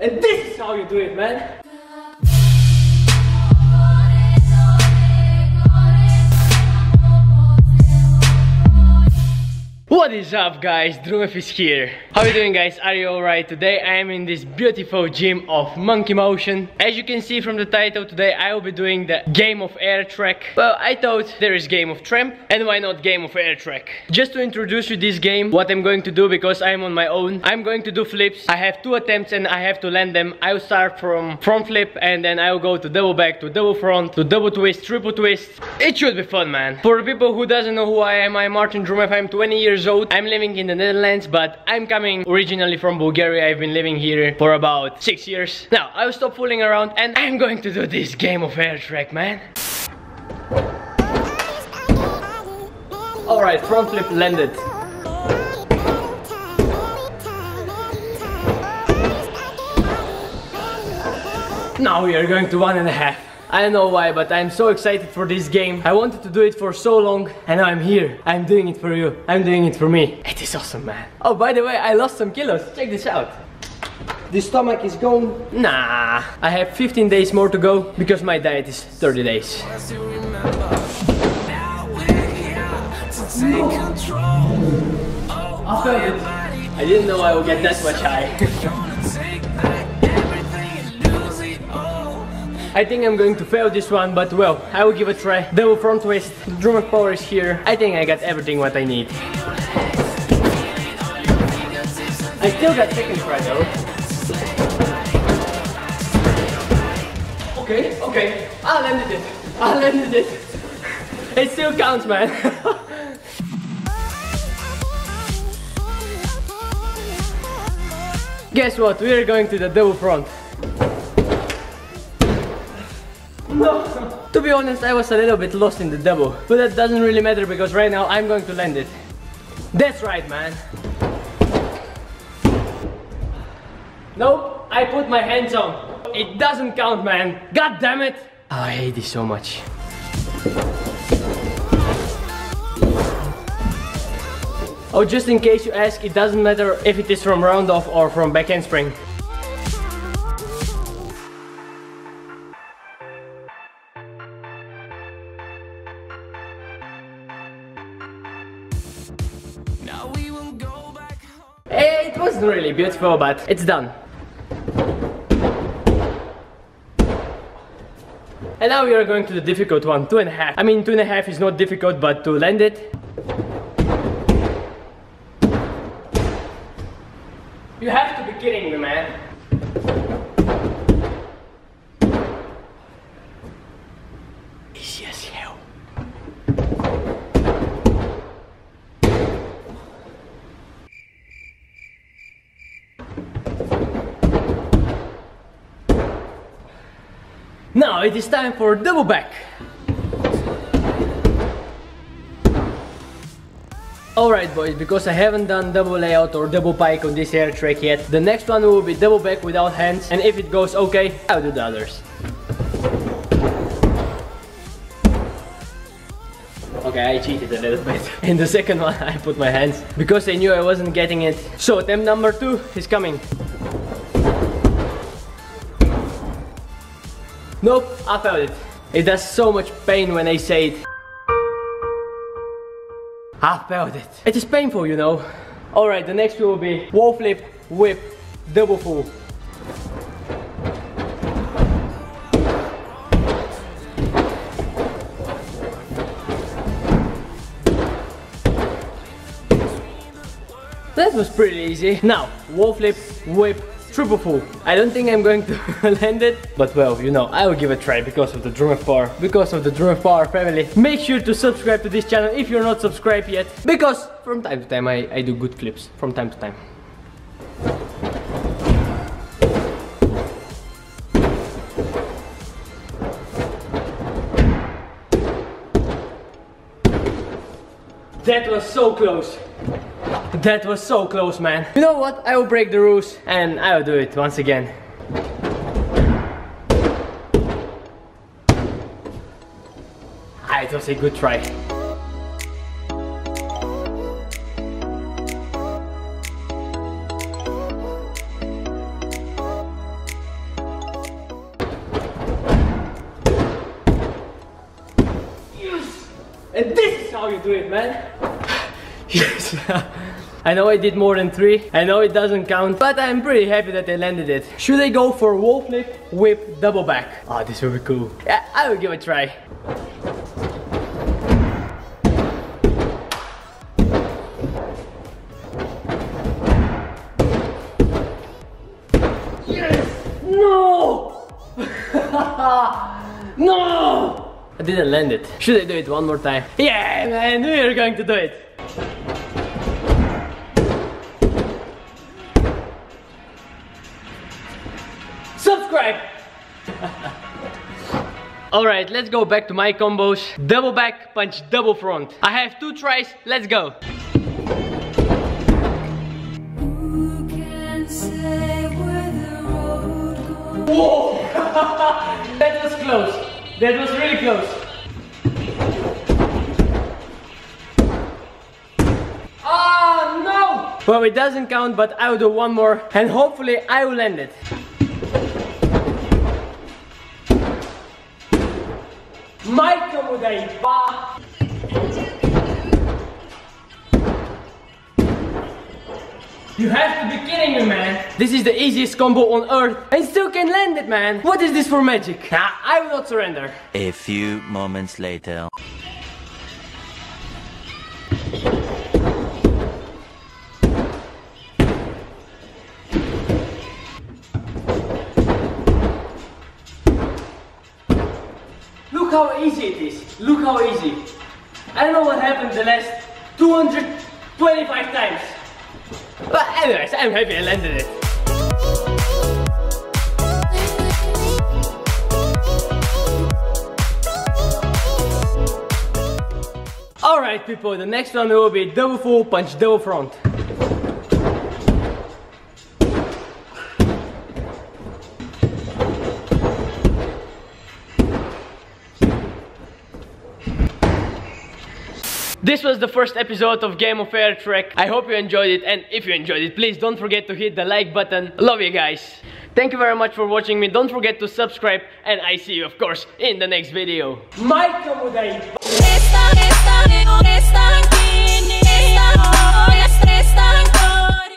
And this is how you do it, man. What is up guys, Drumev is here. How are you doing guys? Are you alright? Today I am in this beautiful gym of Minded Motion. As you can see from the title, today I will be doing the Game of Air track. Well, I thought there is Game of Tramp and why not Game of Air track? Just to introduce you this game, what I'm going to do because I'm on my own. I'm going to do flips. I have two attempts and I have to land them. I will start from front flip and then I will go to double back, to double front, to double twist, triple twist. It should be fun man. For people who doesn't know who I am, I'm Martin Drumev. I'm 20 years old. I'm living in the Netherlands, but I'm coming originally from Bulgaria. I've been living here for about six years. Now, I'll stop fooling around and I'm going to do this game of air track, man. Alright, front flip landed. Now we are going to one and a half. I don't know why, but I'm so excited for this game. I wanted to do it for so long, and now I'm here. I'm doing it for you. I'm doing it for me. It is awesome, man. Oh, by the way, I lost some kilos. Check this out. The stomach is gone. Nah, I have 15 days more to go because my diet is 30 days. I didn't know I would get that much high. I think I'm going to fail this one, but well, I will give a try. Double front twist, Drumev Power is here. I think I got everything what I need. I still got second try though. Okay, okay, I landed it. I landed it. It still counts, man. Guess what? We are going to the double front. To be honest, I was a little bit lost in the double. But that doesn't really matter because right now I'm going to land it. That's right, man. Nope, I put my hands on. It doesn't count, man. God damn it. Oh, I hate this so much. Oh, just in case you ask, it doesn't matter if it is from round off or from backhand handspring. It wasn't really beautiful, but it's done. And now we are going to the difficult one, two and a half. I mean, two and a half is not difficult, but to land it. You have to be kidding me, man. Easy as hell. Now it is time for double back. Alright boys, because I haven't done double layout or double pike on this air track yet, the next one will be double back without hands and if it goes okay, I'll do the others. Okay, I cheated a little bit. In the second one I put my hands because I knew I wasn't getting it. So attempt number two is coming. Nope, I felt it. It does so much pain when I say it. I felt it. It is painful, you know. Alright, the next will be wall flip, whip, double full. That was pretty easy. Now, wall flip, whip, triple full. I don't think I'm going to land it, but well, you know, I will give it a try because of the Drumev Power, because of the Drumev Power family. Make sure to subscribe to this channel if you're not subscribed yet, because from time to time I, I do good flips, from time to time. That was so close. That was so close, man. You know what? I will break the rules and I will do it once again. Ah, it was a good try. Yes! And this is how you do it, man! yes! I know I did more than three. I know it doesn't count, but I'm pretty happy that I landed it. Should I go for wall flip, whip, double back? Oh, this will be cool. Yeah, I will give it a try. Yes! No! no! I didn't land it. Should I do it one more time? Yeah, man, we are going to do it. Subscribe! Alright, let's go back to my combos. Double back, punch double front. I have two tries, let's go. Whoa! that was close. That was really close. Oh no! Well, it doesn't count, but I will do one more and hopefully I will end it. Majka mu daj dwa. You have to be kidding me, man. This is the easiest combo on earth and still can land it, man. What is this for magic? Nah, I will not surrender. A few moments later. Look how easy it is. Look how easy. I don't know what happened the last 225 times. But anyways, I'm happy I landed it. Alright people, the next one will be double full punch double front. This was the first episode of Game of Air Track. I hope you enjoyed it and if you enjoyed it, please don't forget to hit the like button. Love you guys. Thank you very much for watching me. Don't forget to subscribe and I see you of course in the next video. Majka